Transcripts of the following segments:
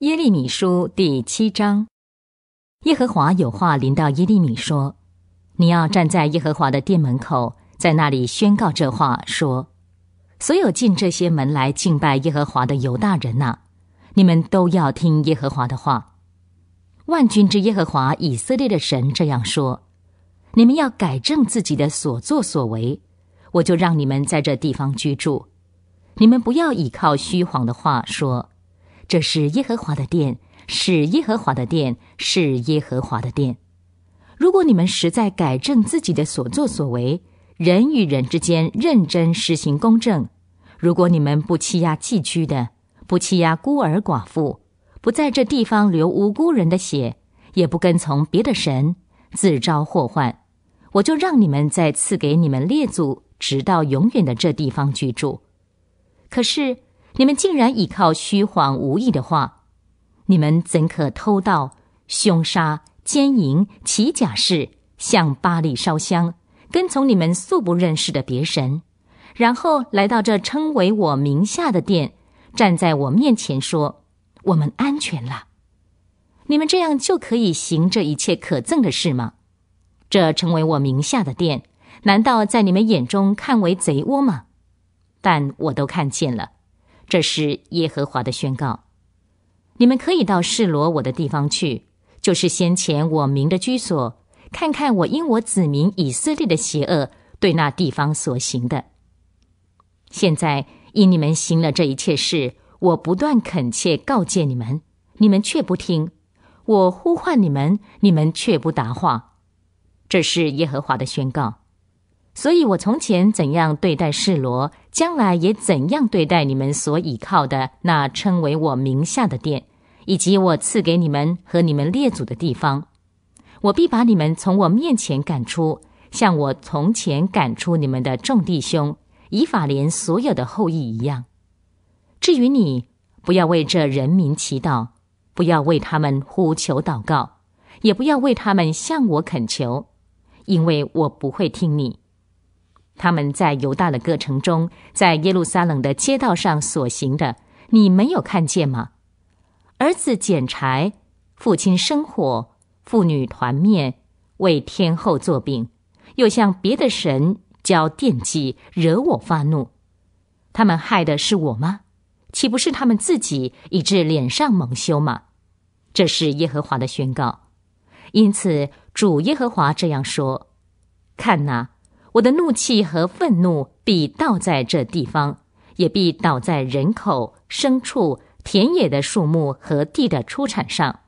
耶利米书第七章，耶和华有话临到耶利米说：“你要站在耶和华的殿门口，在那里宣告这话，说：所有进这些门来敬拜耶和华的犹大人呐，你们都要听耶和华的话。万军之耶和华以色列的神这样说：你们要改正自己的所作所为，我就让你们在这地方居住。你们不要倚靠虚谎的话说。”这是耶和华的殿，是耶和华的殿，是耶和华的殿。如果你们实在改正自己的所作所为，人与人之间认真实行公正，如果你们不欺压寄居的，不欺压孤儿寡妇，不在这地方流无辜人的血，也不跟从别的神，自招祸患，我就让你们再赐给你们列祖，直到永远的这地方居住。可是。你们竟然倚靠虚谎无益的话，你们怎可偷盗、凶杀、奸淫、起假誓，向巴黎烧香，跟从你们素不认识的别神，然后来到这称为我名下的殿，站在我面前说：“我们安全了。”你们这样就可以行这一切可憎的事吗？这成为我名下的殿，难道在你们眼中看为贼窝吗？但我都看见了。这是耶和华的宣告：你们可以到示罗我的地方去，就是先前我名的居所，看看我因我子民以色列的邪恶对那地方所行的。现在因你们行了这一切事，我不断恳切告诫你们，你们却不听；我呼唤你们，你们却不答话。这是耶和华的宣告。所以我从前怎样对待示罗，将来也怎样对待你们所倚靠的那称为我名下的殿，以及我赐给你们和你们列祖的地方。我必把你们从我面前赶出，像我从前赶出你们的众弟兄以法莲所有的后裔一样。至于你，不要为这人民祈祷，不要为他们呼求祷告，也不要为他们向我恳求，因为我不会听你。他们在犹大的各城中，在耶路撒冷的街道上所行的，你没有看见吗？儿子捡柴，父亲生火，妇女团面，为天后做饼，又向别的神交奠祭，惹我发怒。他们害的是我吗？岂不是他们自己以致脸上蒙羞吗？这是耶和华的宣告。因此，主耶和华这样说：看哪。我的怒气和愤怒必倒在这地方，也必倒在人口、牲畜、田野的树木和地的出产上。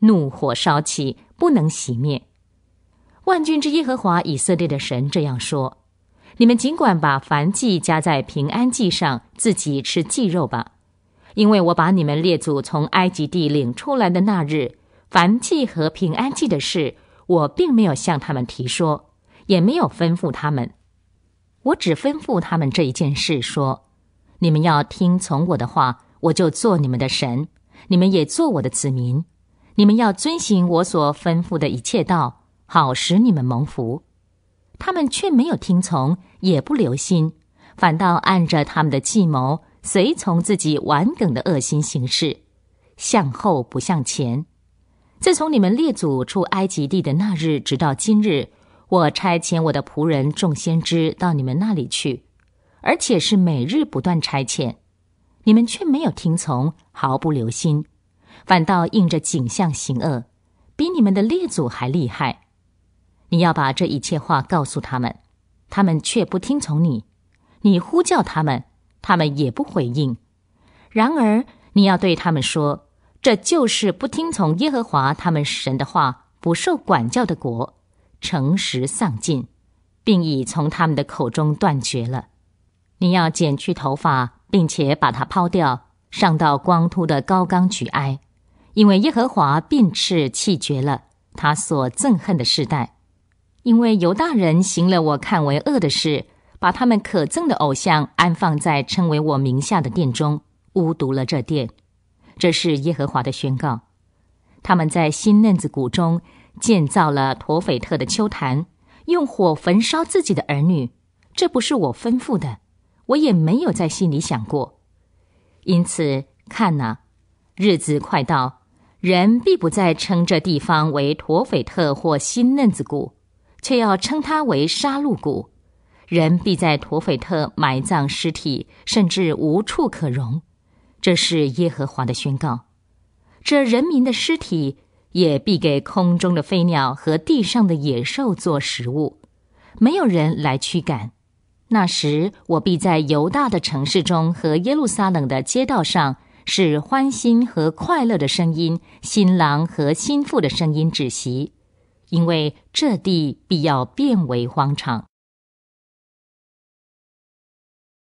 怒火烧起，不能熄灭。万军之耶和华以色列的神这样说：你们尽管把燔祭加在平安祭上，自己吃祭肉吧，因为我把你们列祖从埃及地领出来的那日，燔祭和平安祭的事，我并没有向他们提说。也没有吩咐他们，我只吩咐他们这一件事：说，你们要听从我的话，我就做你们的神，你们也做我的子民。你们要遵行我所吩咐的一切道，好使你们蒙福。他们却没有听从，也不留心，反倒按着他们的计谋，随从自己顽梗的恶心行事，向后不向前。自从你们列祖出埃及地的那日，直到今日。我差遣我的仆人众先知到你们那里去，而且是每日不断差遣，你们却没有听从，毫不留心，反倒应着景象行恶，比你们的列祖还厉害。你要把这一切话告诉他们，他们却不听从你；你呼叫他们，他们也不回应。然而你要对他们说：这就是不听从耶和华他们神的话，不受管教的国。诚实丧尽，并已从他们的口中断绝了。你要剪去头发，并且把它抛掉，上到光秃的高冈举哀，因为耶和华便斥气绝了他所憎恨的世代。因为犹大人行了我看为恶的事，把他们可憎的偶像安放在称为我名下的殿中，污渎了这殿。这是耶和华的宣告。他们在新嫩子谷中。建造了陀斐特的丘坛，用火焚烧自己的儿女，这不是我吩咐的，我也没有在心里想过。因此，看呐，日子快到，人必不再称这地方为陀斐特或新嫩子谷，却要称它为杀戮谷。人必在陀斐特埋葬尸体，甚至无处可容。这是耶和华的宣告。这人民的尸体也必给空中的飞鸟和地上的野兽做食物，没有人来驱赶。那时，我必在犹大的城市中和耶路撒冷的街道上，使欢欣和快乐的声音、新郎和新妇的声音止息，因为这地必要变为荒场。